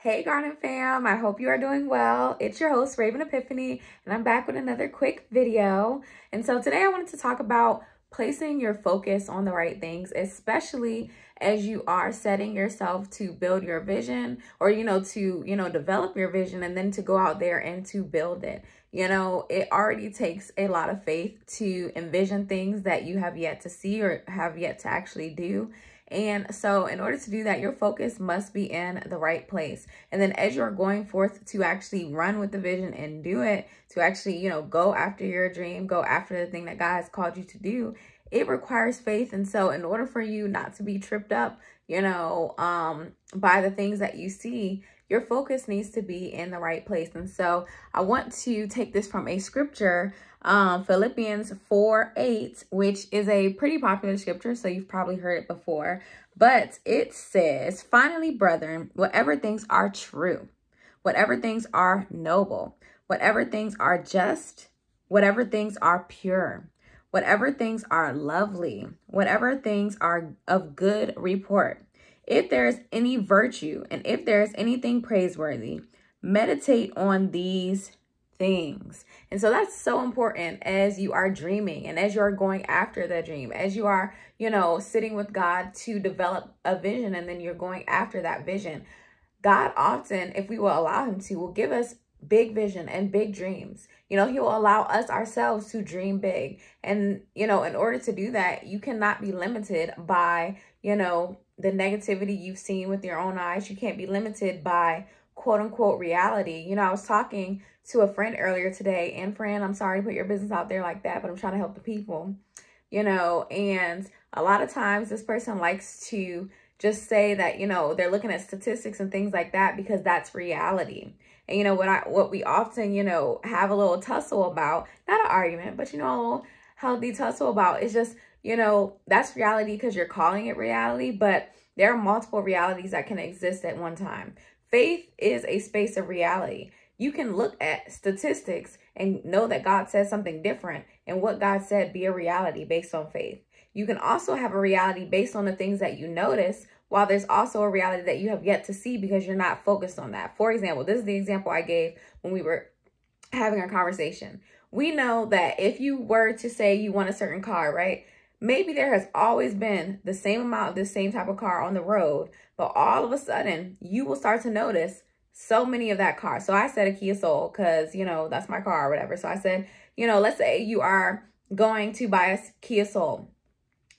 Hey Garden fam, I hope you are doing well. It's your host Rhaven Epiphani and I'm back with another quick video. And so today I wanted to talk about placing your focus on the right things, especially as you are setting yourself to build your vision or, you know, to, you know, develop your vision and then to go out there and to build it. You know, it already takes a lot of faith to envision things that you have yet to see or have yet to actually do. And so in order to do that, your focus must be in the right place. And then as you're going forth to actually run with the vision and do it, to actually, you know, go after your dream, go after the thing that God has called you to do, it requires faith. And so in order for you not to be tripped up, you know, um, by the things that you see, your focus needs to be in the right place. And so I want to take this from a scripture, um, Philippians 4 8, which is a pretty popular scripture. So you've probably heard it before. But it says, finally, brethren, whatever things are true, whatever things are noble, whatever things are just, whatever things are pure, whatever things are lovely, whatever things are of good report if there is any virtue and if there is anything praiseworthy, meditate on these things. And so that's so important as you are dreaming and as you are going after the dream, as you are, you know, sitting with God to develop a vision and then you're going after that vision. God often, if we will allow him to, will give us big vision and big dreams. You know, he will allow us ourselves to dream big. And, you know, in order to do that, you cannot be limited by, you know, the negativity you've seen with your own eyes. You can't be limited by quote unquote reality. You know, I was talking to a friend earlier today, and friend, I'm sorry to put your business out there like that, but I'm trying to help the people, you know, and a lot of times this person likes to just say that, you know, they're looking at statistics and things like that because that's reality. And you know what I what we often, you know, have a little tussle about, not an argument, but you know, healthy tussle about is just you know, that's reality because you're calling it reality, but there are multiple realities that can exist at one time. Faith is a space of reality. You can look at statistics and know that God said something different and what God said be a reality based on faith. You can also have a reality based on the things that you notice, while there's also a reality that you have yet to see because you're not focused on that. For example, this is the example I gave when we were having our conversation. We know that if you were to say you want a certain car, right? Maybe there has always been the same amount of the same type of car on the road, but all of a sudden you will start to notice so many of that car. So I said a Kia Soul because, you know, that's my car or whatever. So I said, you know, let's say you are going to buy a Kia Soul.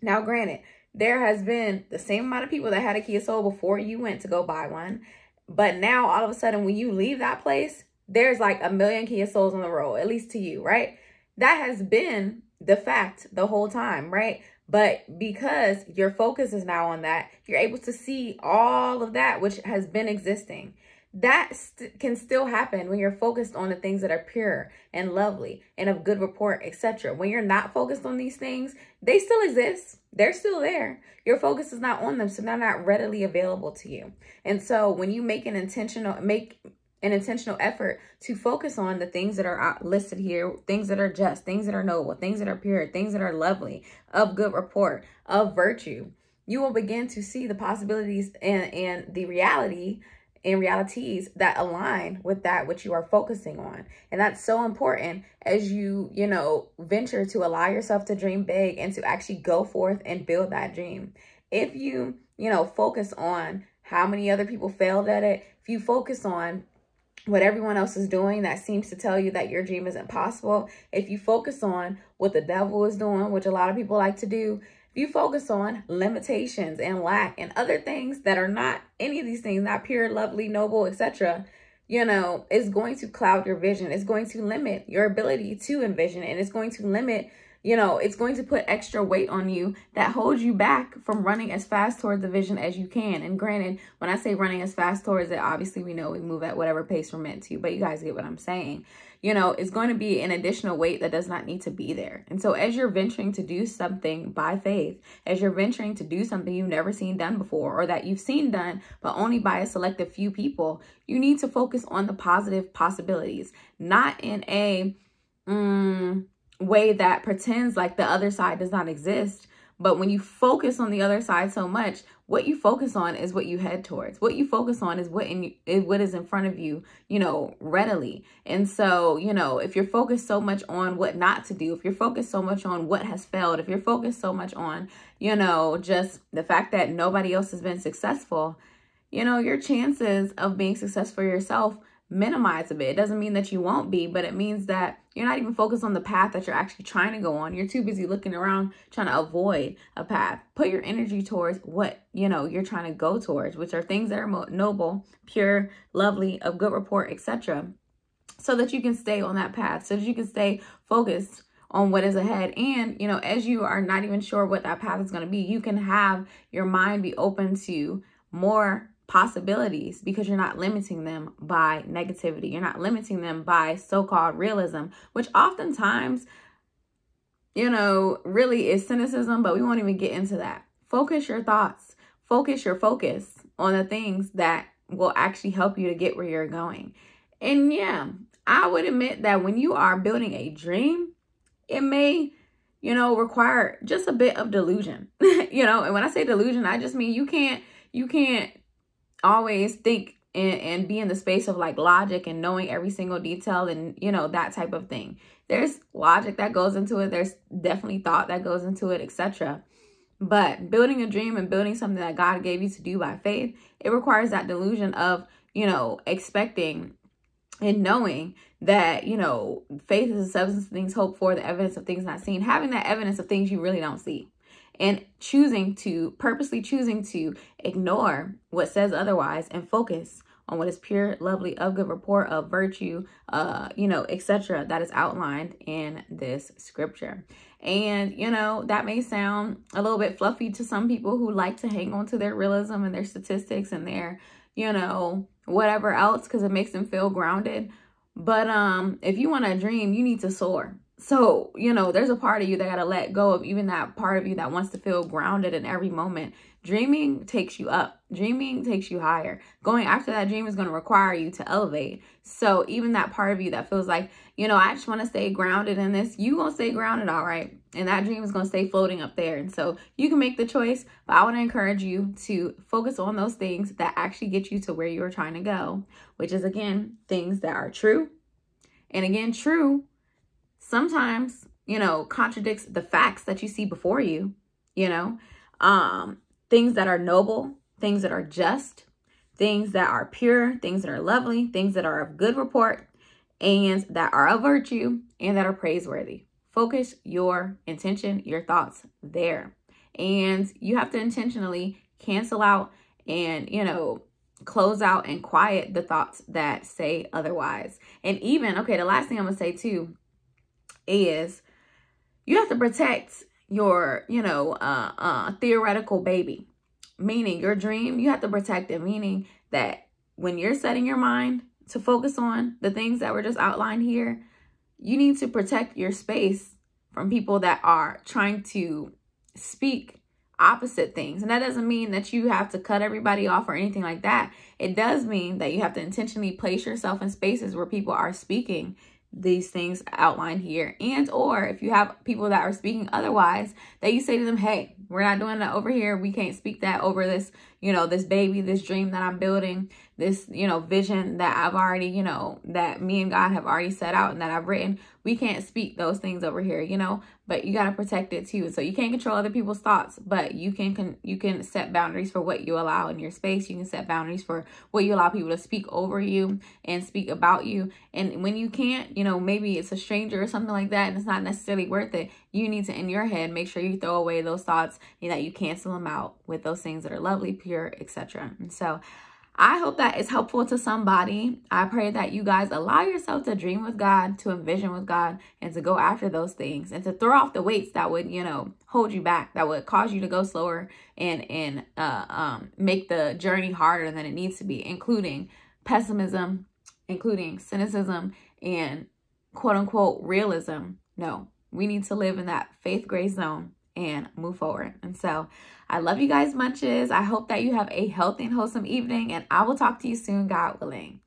Now, granted, there has been the same amount of people that had a Kia Soul before you went to go buy one. But now all of a sudden when you leave that place, there's like a million Kia Souls on the road, at least to you, right? That has been the fact the whole time, right? But because your focus is now on that, you're able to see all of that which has been existing. That st can still happen when you're focused on the things that are pure and lovely and of good report, etc. When you're not focused on these things, they still exist. They're still there. Your focus is not on them, so they're not readily available to you. And so when you make an intentional make an intentional effort to focus on the things that are uh, listed here, things that are just, things that are noble, things that are pure, things that are lovely, of good report, of virtue, you will begin to see the possibilities and, and the reality and realities that align with that which you are focusing on. And that's so important as you, you know, venture to allow yourself to dream big and to actually go forth and build that dream. If you, you know, focus on how many other people failed at it, if you focus on what everyone else is doing that seems to tell you that your dream isn't possible, if you focus on what the devil is doing, which a lot of people like to do, if you focus on limitations and lack and other things that are not any of these things, not pure, lovely, noble, etc., you know, it's going to cloud your vision. It's going to limit your ability to envision and it's going to limit you know, it's going to put extra weight on you that holds you back from running as fast towards the vision as you can. And granted, when I say running as fast towards it, obviously we know we move at whatever pace we're meant to, but you guys get what I'm saying. You know, it's going to be an additional weight that does not need to be there. And so as you're venturing to do something by faith, as you're venturing to do something you've never seen done before or that you've seen done, but only by a selective few people, you need to focus on the positive possibilities, not in a, mm, way that pretends like the other side does not exist, But when you focus on the other side so much, what you focus on is what you head towards. What you focus on is what in is what is in front of you, you know, readily. And so, you know, if you're focused so much on what not to do, if you're focused so much on what has failed, if you're focused so much on, you know, just the fact that nobody else has been successful, you know, your chances of being successful yourself minimize a bit. It doesn't mean that you won't be, but it means that you're not even focused on the path that you're actually trying to go on. You're too busy looking around trying to avoid a path. Put your energy towards what, you know, you're trying to go towards, which are things that are noble, pure, lovely, of good report, etc. So that you can stay on that path, so that you can stay focused on what is ahead. And, you know, as you are not even sure what that path is going to be, you can have your mind be open to more possibilities because you're not limiting them by negativity. You're not limiting them by so called realism, which oftentimes, you know, really is cynicism, but we won't even get into that. Focus your thoughts, focus your focus on the things that will actually help you to get where you're going. And yeah, I would admit that when you are building a dream, it may you know require just a bit of delusion you know and when i say delusion i just mean you can't you can't always think and, and be in the space of like logic and knowing every single detail and you know that type of thing. There's logic that goes into it. There's definitely thought that goes into it etc but building a dream and building something that god gave you to do by faith it requires that delusion of you know expecting and knowing that you know faith is the substance of things hoped for the evidence of things not seen. Having that evidence of things you really don't see and choosing to purposely choosing to ignore what says otherwise and focus on what is pure, lovely, of good report, of virtue, uh, you know, etc. that is outlined in this scripture. And, you know, that may sound a little bit fluffy to some people who like to hang on to their realism and their statistics and their, you know, whatever else because it makes them feel grounded. But um, if you want to dream, you need to soar. So, you know, there's a part of you that got to let go of even that part of you that wants to feel grounded in every moment. Dreaming takes you up. Dreaming takes you higher. Going after that dream is going to require you to elevate. So, even that part of you that feels like, you know, I just want to stay grounded in this, you going to stay grounded, all right. And that dream is going to stay floating up there. And so, you can make the choice, but I want to encourage you to focus on those things that actually get you to where you're trying to go, which is again, things that are true. And again, true sometimes, you know, contradicts the facts that you see before you, you know, um, things that are noble, things that are just, things that are pure, things that are lovely, things that are of good report, and that are of virtue and that are praiseworthy. Focus your intention, your thoughts there. And you have to intentionally cancel out and, you know, close out and quiet the thoughts that say otherwise. And even, okay, the last thing I'm to say too is you have to protect your, you know, uh, uh, theoretical baby, meaning your dream, you have to protect it, meaning that when you're setting your mind to focus on the things that were just outlined here, you need to protect your space from people that are trying to speak opposite things. And that doesn't mean that you have to cut everybody off or anything like that. It does mean that you have to intentionally place yourself in spaces where people are speaking these things outlined here. And or if you have people that are speaking otherwise that you say to them hey we're not doing that over here. We can't speak that over this you know this baby this dream that i'm building this you know vision that i've already you know that me and god have already set out and that i've written we can't speak those things over here you know? But you got to protect it too. So you can't control other people's thoughts but you can, can you can set boundaries for what you allow in your space. You can set boundaries for what you allow people to speak over you and speak about you. And when you can't you know maybe it's a stranger or something like that and it's not necessarily worth it you need to in your head make sure you throw away those thoughts and that you cancel them out with those things that are lovely etc so I hope that is helpful to somebody. I pray that you guys allow yourself to dream with God, to envision with God, and to go after those things and to throw off the weights that would, you know, hold you back, that would cause you to go slower and and uh, um, make the journey harder than it needs to be, including pessimism, including cynicism, and quote unquote realism. No, we need to live in that faith grace zone and move forward. And so I love you guys munches. I hope that you have a healthy and wholesome evening and I will talk to you soon, God willing.